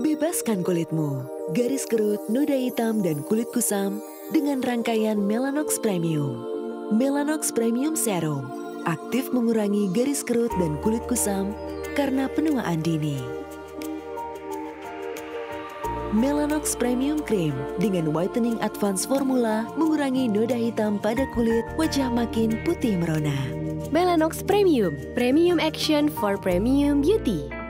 Bebaskan kulitmu, garis kerut, noda hitam, dan kulit kusam dengan rangkaian Melanox Premium. Melanox Premium Serum aktif mengurangi garis kerut dan kulit kusam karena penuaan dini. Melanox Premium Cream dengan whitening advance formula mengurangi noda hitam pada kulit, wajah makin putih merona. Melanox Premium, Premium Action for Premium Beauty.